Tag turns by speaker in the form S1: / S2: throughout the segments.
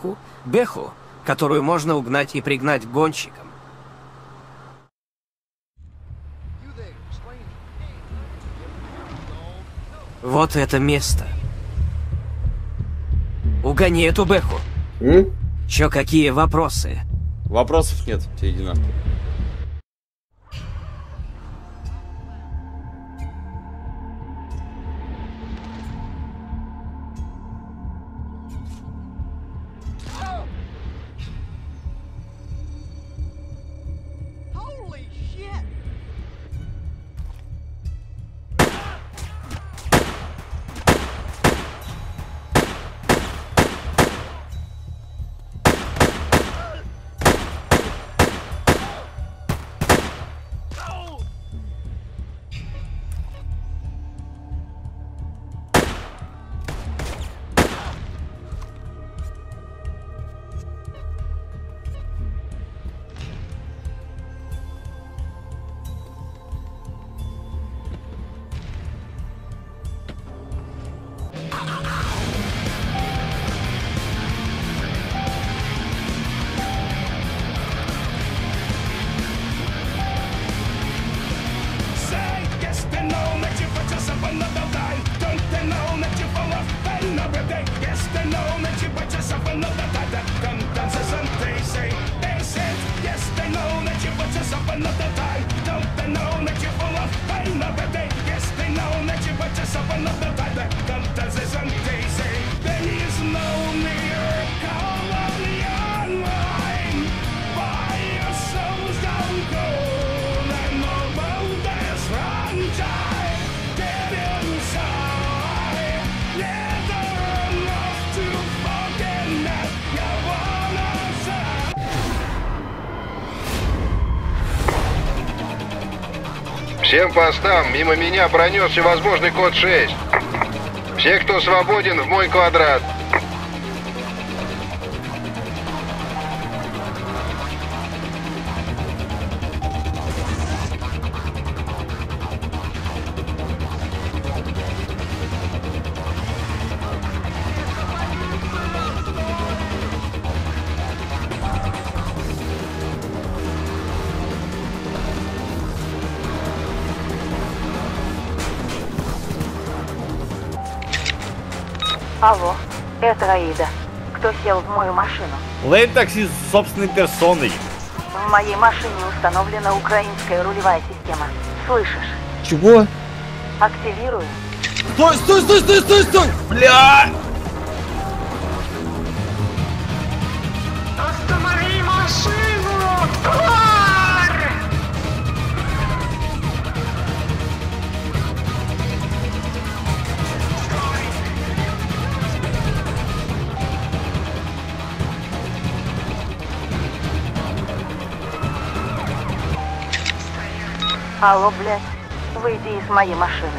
S1: лошадку, Беху, которую можно угнать и пригнать гонщикам. Вот это место. Угони эту Беху.
S2: М?
S1: Чё, какие вопросы?
S2: Вопросов нет, тебе иди нахуй.
S3: Yes, they know that you put yourself another line.
S4: Всем постам, мимо меня пронесся возможный код 6. Все, кто свободен, в мой квадрат.
S5: Алло, это Аида. Кто сел в мою машину?
S2: Лейн такси с собственной персоной.
S5: В моей машине установлена украинская рулевая система. Слышишь?
S2: Чего?
S5: Активирую.
S2: Стой, стой, стой, стой, стой, стой! Бля!
S3: Останови машину!
S5: Алло, блядь. Выйди из моей машины.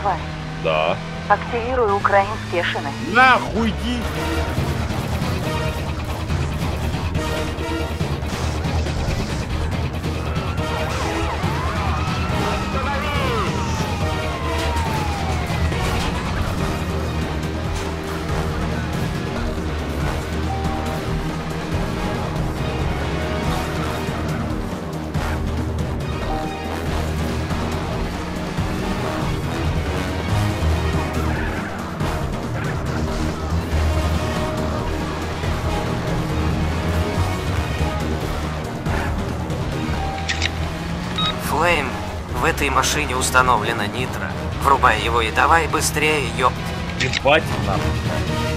S5: Тварь.
S2: Да.
S5: Активирую украинские шины.
S2: Нахуй иди!
S1: Флейм, в этой машине установлена нитро. Врубай его и давай быстрее, ёп.
S2: Ебать нахуй.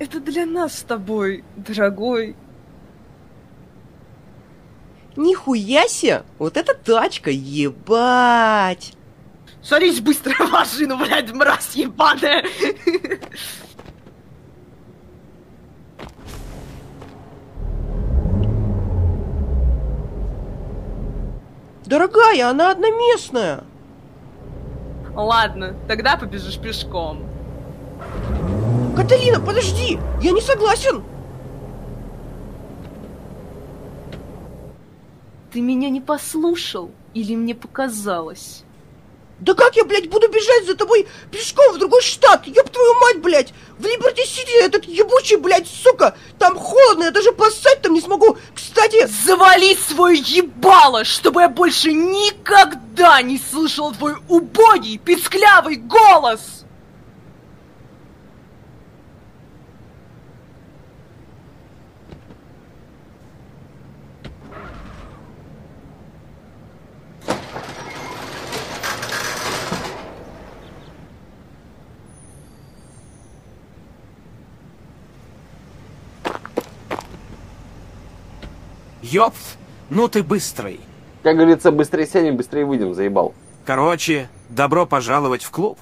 S6: Это для нас с тобой, дорогой.
S7: Нихуя себе! Вот эта тачка, ебать!
S6: Садись быстро в машину, блядь, мразь ебаная!
S7: Дорогая, она одноместная!
S6: Ладно, тогда побежишь пешком.
S7: Каталина, подожди! Я не согласен!
S6: Ты меня не послушал или мне показалось?
S7: Да как я, блядь, буду бежать за тобой пешком в другой штат? Ёб твою мать, блядь! В Либерти-Сити этот ебучий, блядь, сука! Там холодно, я даже поссать там не смогу! Кстати,
S6: Завали свое ебало, чтобы я больше никогда не слышал твой убогий, писклявый голос!
S1: Ёпт, ну ты быстрый.
S8: Как говорится, быстрее сядем, быстрее выйдем, заебал.
S1: Короче, добро пожаловать в клуб.